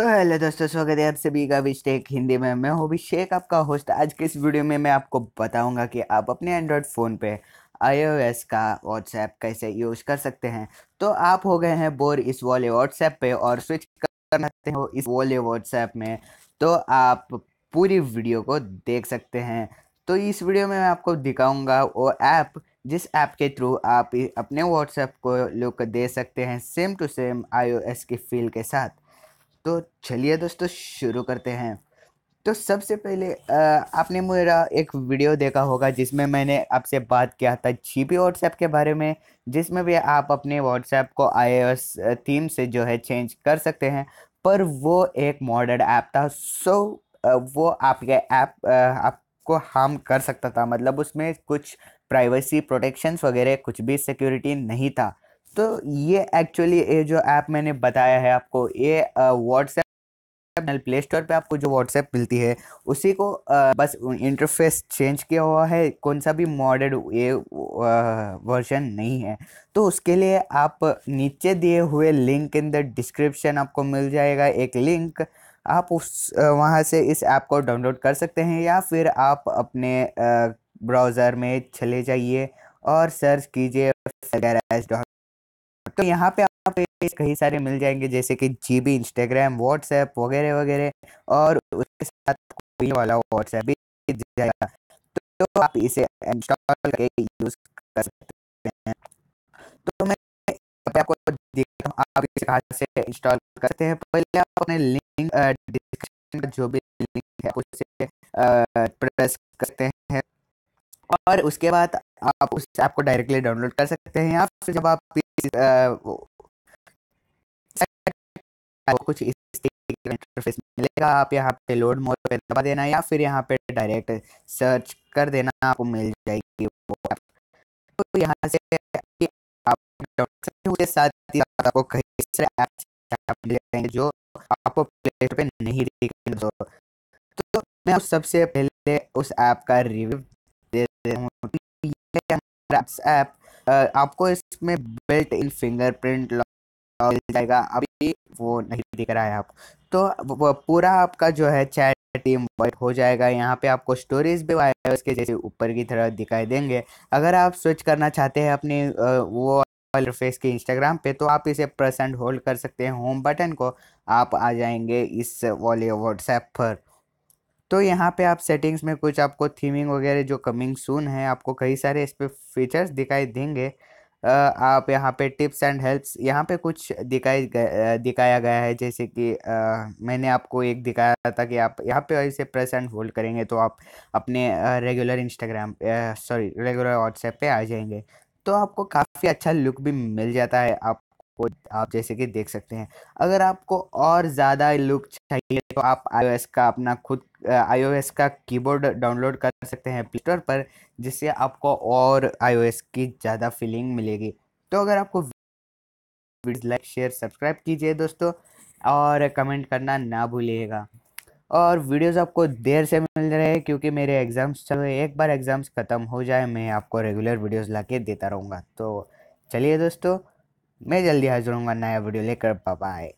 तो हेलो दोस्तों, स्वागत है आप सभी का अभिषेक हिंदी में। मैं हूँ अभिषेक, आपका होस्ट आज के इस वीडियो में मैं आपको बताऊँगा कि आप अपने एंड्रॉयड फ़ोन पे आईओएस का व्हाट्सएप कैसे यूज़ कर सकते हैं। तो आप हो गए हैं बोर इस वाले व्हाट्सएप पे और स्विच करना चाहते हो इस वाले व्हाट्सएप में तो आप पूरी वीडियो को देख सकते हैं। तो इस वीडियो में मैं आपको दिखाऊँगा वो ऐप जिस ऐप के थ्रू आप अपने व्हाट्सएप को लुक दे सकते हैं सेम टू सेम आईओएस की फील के साथ। तो चलिए दोस्तों, शुरू करते हैं। तो सबसे पहले आपने मेरा एक वीडियो देखा होगा जिसमें मैंने आपसे बात किया था जी पी व्हाट्सएप के बारे में, जिसमें भी आप अपने व्हाट्सएप को आई थीम से जो है चेंज कर सकते हैं। पर वो एक मॉडर्न ऐप था सो वो आपके ऐप आपको हार्म कर सकता था। मतलब उसमें कुछ प्राइवेसी प्रोटेक्शंस वगैरह कुछ भी सिक्योरिटी नहीं था। तो ये एक्चुअली ये जो ऐप मैंने बताया है आपको ये व्हाट्सएप प्ले स्टोर पे आपको जो व्हाट्सएप मिलती है उसी को आ, बस इंटरफेस चेंज किया हुआ है कौन सा भी मॉडर्ड ये वर्जन नहीं है। तो उसके लिए आप नीचे दिए हुए लिंक इन द डिस्क्रिप्शन आपको मिल जाएगा एक लिंक आप उस वहाँ से इस ऐप को डाउनलोड कर सकते हैं या फिर आप अपने ब्राउज़र में चले जाइए और सर्च कीजिए तो यहाँ पे आप कई सारे मिल जाएँगे, जैसे कि जी बी इंस्टाग्राम व्हाट्सएप वगैरह वगैरह और उसके साथ वाला व्हाट्सएप भी जाएगा। तो तो आप इसे इंस्टॉल करके यूज़ कर सकते हैं। तो मैं आपको देखता हूँ, आप इसे कहाँ से इंस्टॉल कर सकते हैं। पहले आप अपने लिंक डिस्क्रिप्शन का जो भी लिंक है, उसे प्रेस करते हैं। और उसके बाद आप उस ऐप को डायरेक्टली डाउनलोड कर सकते हैं। या फिर जब आप कुछ इस इंटरफेस मिलेगा, आप यहाँ पे लोड मोड पे दबा देना या फिर यहाँ पे डायरेक्ट सर्च कर देना, आपको मिल जाएगी वो तो यहाँ से आप उसके साथ ही आपको कई सारे ऐप्स जो आपको प्ले स्टोर पे नहीं दिखेंगे। तो मैं उस सबसे पहले उस ऐप का रिव्यू दे रहा हूँ ऐप आपको इसमें बिल्ट इन फिंगरप्रिंट मिल जाएगा। अभी वो नहीं दिख रहा है आप तो पूरा आपका जो है चैट टीम वाइट हो जाएगा। यहाँ पे आपको स्टोरीज भी उसके जैसे ऊपर की तरह दिखाई देंगे। अगर आप स्विच करना चाहते हैं अपने वो फेस के इंस्टाग्राम पे तो आप इसे प्रेस एंड होल्ड कर सकते हैं होम बटन को। आप आ जाएँगे इस वाले व्हाट्सएप पर। तो यहाँ पे आप सेटिंग्स में कुछ आपको थीमिंग वगैरह जो कमिंग सून है आपको कई सारे इस पर फीचर्स दिखाई देंगे। आप यहाँ पे टिप्स एंड हेल्प्स यहाँ पे कुछ दिखाई दिखाया गया है जैसे कि आ, मैंने आपको एक दिखाया था कि आप यहाँ पे इसे प्रेस एंड होल्ड करेंगे तो आप अपने regular Instagram sorry regular WhatsApp पे आ जाएँगे। तो आपको काफ़ी अच्छा लुक भी मिल जाता है। आप को आप जैसे कि देख सकते हैं। अगर आपको और ज़्यादा लुक चाहिए तो आप iOS का अपना खुद iOS का कीबोर्ड डाउनलोड कर सकते हैं प्ले स्टोर पर, जिससे आपको और iOS की ज़्यादा फीलिंग मिलेगी। तो अगर आपको लाइक, शेयर, सब्सक्राइब कीजिए दोस्तों, और कमेंट करना ना भूलिएगा। और वीडियोस आपको देर से मिल रहे हैं, क्योंकि मेरे एग्ज़ाम्स चल रहे एक बार एग्ज़ाम्स ख़त्म हो जाए, मैं आपको रेगुलर वीडियोस लाके देता रहूँगा। तो चलिए दोस्तों मैं जल्दी हाजिर हूँ नया वीडियो लेकर बाय